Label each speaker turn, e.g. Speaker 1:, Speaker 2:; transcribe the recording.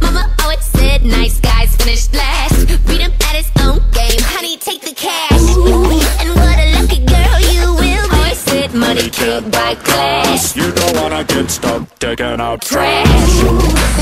Speaker 1: Mama always said nice guys finish last. Beat him at his own game, honey, take the cash. And what a lucky girl you will be. Always said money can't buy class.
Speaker 2: You don't wanna get stuck taking out
Speaker 1: Trash.